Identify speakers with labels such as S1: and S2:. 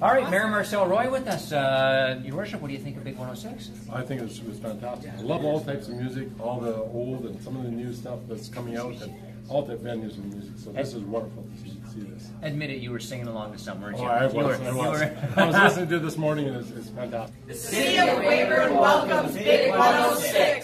S1: All right, Mayor Marcel Roy with us. Uh, Your Worship, what do you think of Big 106?
S2: I think it was, fantastic. I love all types of music, all the old and some of the new stuff that's coming out, and all the venues and music. So this is wonderful to see, this.
S1: Admit it, you were singing along to some, weren't
S2: Oh,
S1: you?
S2: I was,
S1: You were-
S2: I was. I was listening to this morning, and it's, it's fantastic.
S3: City of Weyburn welcomes Big 106.